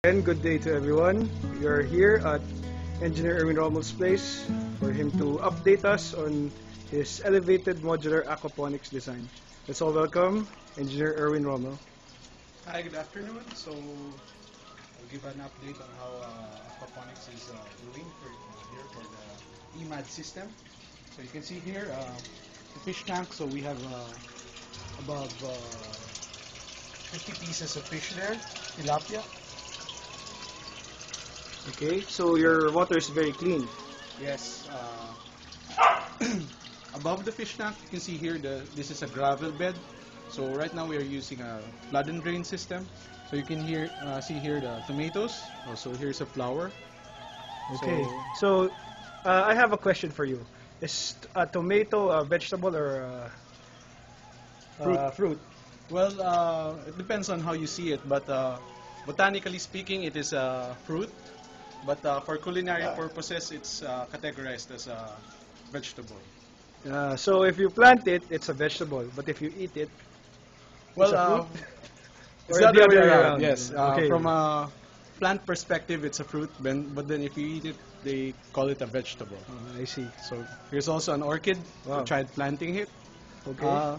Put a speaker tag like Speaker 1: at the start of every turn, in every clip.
Speaker 1: Good day to everyone. We are here at Engineer Erwin Rommel's place for him to update us on his elevated modular aquaponics design. Let's all welcome Engineer Erwin Rommel.
Speaker 2: Hi, good afternoon. So, I'll give an update on how uh, aquaponics is uh, doing for, uh, here for the EMAD system. So you can see here uh, the fish tank. So we have uh, above uh, 50 pieces of fish there, tilapia.
Speaker 1: Okay, so your water is very clean.
Speaker 2: Yes. Uh, above the fish tank, you can see here the this is a gravel bed. So right now we are using a flood and drain system. So you can here uh, see here the tomatoes. Also here's a flower.
Speaker 1: Okay,
Speaker 2: So-
Speaker 1: so uh, I have a question for you. Is a tomato a vegetable or a
Speaker 2: Fruit.
Speaker 1: Uh, fruit?
Speaker 2: Well, uh, it depends on how you see it, but uh, botanically speaking, it is a fruit. But uh, for culinary purposes, it's uh, categorized as a vegetable.
Speaker 1: Uh, so if you plant it, it's a vegetable. But if you eat it,
Speaker 2: Well,
Speaker 1: a
Speaker 2: uh,
Speaker 1: fruit?
Speaker 2: it's
Speaker 1: Or
Speaker 2: the
Speaker 1: the
Speaker 2: other way around. Yes. Uh,
Speaker 1: Okay.
Speaker 2: From a plant perspective, it's a fruit, but then if you eat it, they call it a vegetable.
Speaker 1: uh, I see.
Speaker 2: So here's also an orchid.
Speaker 1: Wow.
Speaker 2: We tried planting it.
Speaker 1: Okay.
Speaker 2: Uh,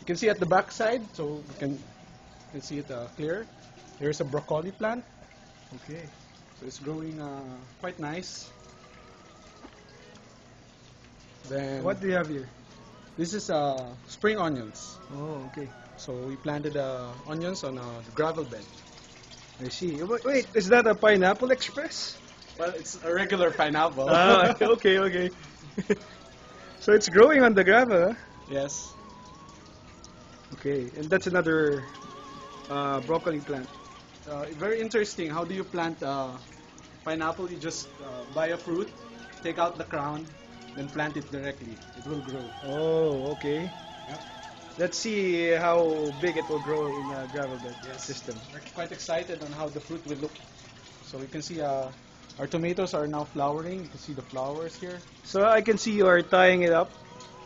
Speaker 2: you can see at the back side, so you can, you can see it uh, clear. Here's a broccoli plant.
Speaker 1: okay.
Speaker 2: So it's growing uh, quite nice. Then
Speaker 1: What do you have here?
Speaker 2: this is uh, spring onions.
Speaker 1: Oh, okay.
Speaker 2: So we planted uh, onions on a gravel bed.
Speaker 1: I see. Wait, is that a pineapple express?
Speaker 2: Well, it's a regular pineapple.
Speaker 1: ah, okay, okay. so it's growing on the gravel. Huh?
Speaker 2: yes.
Speaker 1: Okay, and that's another uh, broccoli plant.
Speaker 2: Uh, very interesting. How do you plant uh, pineapple? You just uh, buy a fruit, take out the crown, then plant it directly. It will grow.
Speaker 1: Oh, okay.
Speaker 2: Yep.
Speaker 1: Let's see how big it will grow in a gravel bed system.
Speaker 2: We're quite excited on how the fruit will look. So you can see uh, our tomatoes are now flowering. You can see the flowers here.
Speaker 1: So I can see you are tying it up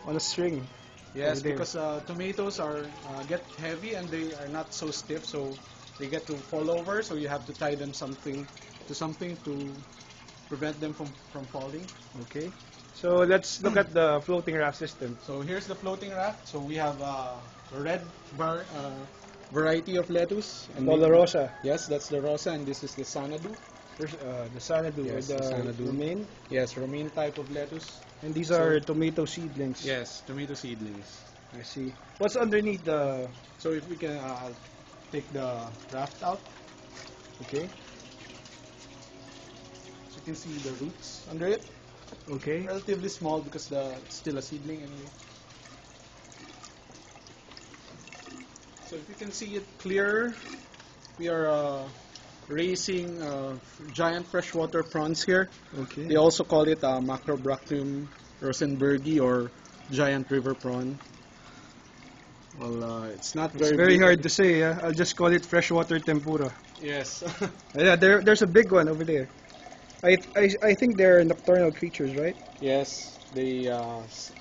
Speaker 1: on a string.
Speaker 2: Yes, because uh, tomatoes are uh, get heavy and they are not so stiff, so they get to fall over. So you have to tie them something to something to prevent them from from falling.
Speaker 1: Okay. So let's look at the floating raft system.
Speaker 2: So here's the floating raft. So we have uh, a red var- uh, variety of lettuce. Lollo
Speaker 1: Rossa.
Speaker 2: Yes, that's the rosa, and this is the sanadu.
Speaker 1: There's uh, the Sanadu
Speaker 2: Yes,
Speaker 1: the,
Speaker 2: the Sanadu.
Speaker 1: romaine.
Speaker 2: Yes, romaine type of lettuce.
Speaker 1: And these
Speaker 2: So-
Speaker 1: are tomato seedlings.
Speaker 2: Yes, tomato seedlings.
Speaker 1: I see. What's underneath the...
Speaker 2: So if we can uh, take the raft out,
Speaker 1: Okay.
Speaker 2: so you can see the roots under it.
Speaker 1: Okay.
Speaker 2: Relatively small because the it's still a seedling anyway. So if you can see it clear, we are uh, raising uh, giant freshwater prawns here.
Speaker 1: Okay.
Speaker 2: They also call it uh, Macrobrachium rosenbergii or giant river prawn. Well, uh, it's not
Speaker 1: It's
Speaker 2: very
Speaker 1: very
Speaker 2: big.
Speaker 1: hard to say. Yeah? I'll just call it freshwater tempura.
Speaker 2: Yes.
Speaker 1: Yeah, there, there's a big one over there. I, I, I think they're nocturnal creatures, right?
Speaker 2: yes. They uh, s-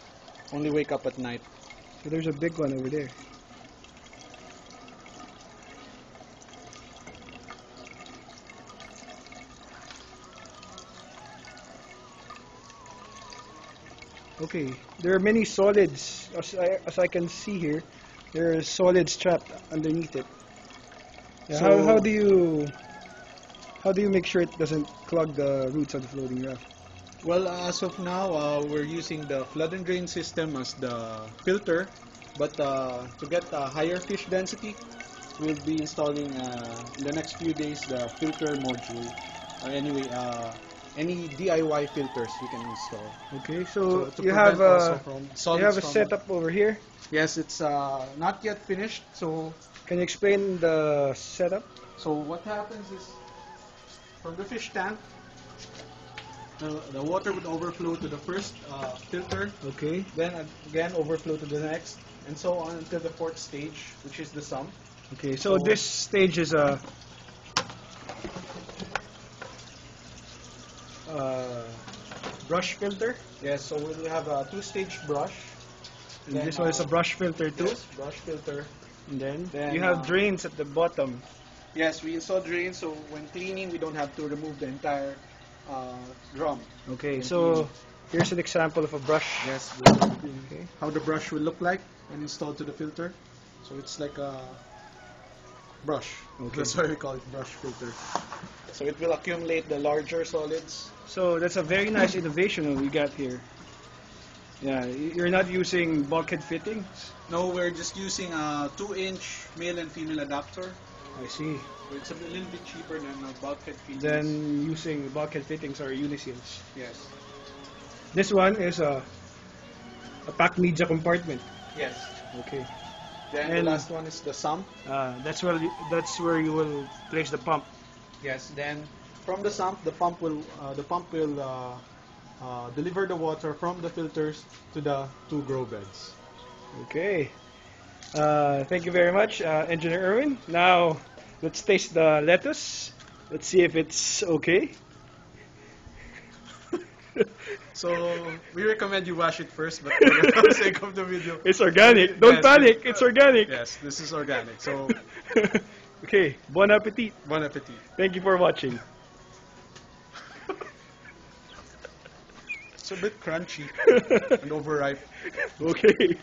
Speaker 2: only wake up at night.
Speaker 1: So there's a big one over there. Okay, there are many solids, as I, as I can see here. There are solids trapped underneath it. Yeah, how,
Speaker 2: So-
Speaker 1: how do you how do you make sure it doesn't clog the roots of the floating raft?
Speaker 2: Well, as of now, uh, we're using the flood and drain system as the filter, but uh, to get a higher fish density, we'll be installing uh, in the next few days the filter module. Or anyway, uh, any DIY filters we can install.
Speaker 1: Okay, so,
Speaker 2: to
Speaker 1: you have a
Speaker 2: from
Speaker 1: you have a setup over here.
Speaker 2: Yes, it's uh, not yet finished. So,
Speaker 1: Can you explain the setup?
Speaker 2: so what happens is from the fish tank, the, the water would overflow to the first uh, filter
Speaker 1: Okay.
Speaker 2: then again overflow to the next, and so on until the fourth stage, which is the sump.
Speaker 1: Okay, so
Speaker 2: So-
Speaker 1: this stage is a uh, brush filter.
Speaker 2: Yes, so we'll have a two-stage brush.
Speaker 1: And
Speaker 2: Then,
Speaker 1: this one is a brush filter too.
Speaker 2: Yes, brush filter.
Speaker 1: And then,
Speaker 2: Then,
Speaker 1: you have
Speaker 2: uh,
Speaker 1: drains at the bottom.
Speaker 2: Yes, we install drains, so when cleaning, we don't have to remove the entire uh, drum.
Speaker 1: Okay, so here's an example of a brush.
Speaker 2: Yes,
Speaker 1: Okay.
Speaker 2: how the brush will look like when installed to the filter. So it's like a brush.
Speaker 1: Okay.
Speaker 2: That's why we call it brush filter. So it will accumulate the larger solids.
Speaker 1: So that's a very nice innovation that we got here. Yeah, you're not using bulkhead fittings.
Speaker 2: No, we're just using a 2-inch male and female adapter.
Speaker 1: I see.
Speaker 2: It's a little bit cheaper than a bulkhead fittings.
Speaker 1: Then using bulkhead fittings or uniseals.
Speaker 2: yes,
Speaker 1: This one is a a pack media compartment.
Speaker 2: yes.
Speaker 1: Okay.
Speaker 2: Then
Speaker 1: And-
Speaker 2: the last one is the sump.
Speaker 1: Uh, that's where you, that's where you will place the pump.
Speaker 2: Yes. Then from the sump, the pump will uh, the pump will uh, uh, deliver the water from the filters to the two grow beds.
Speaker 1: Okay. Uh, thank you very much, uh, Engineer Erwin. Now let's taste the lettuce. Let's see if it's okay.
Speaker 2: So we recommend you wash it first, but for the sake of the video,
Speaker 1: It's organic. Don't
Speaker 2: Yes,
Speaker 1: panic.
Speaker 2: it-
Speaker 1: It's organic.
Speaker 2: yes, this is organic. So
Speaker 1: okay. Bon appetit.
Speaker 2: bon appetit.
Speaker 1: Thank you for watching.
Speaker 2: It's a bit crunchy and overripe.
Speaker 1: okay.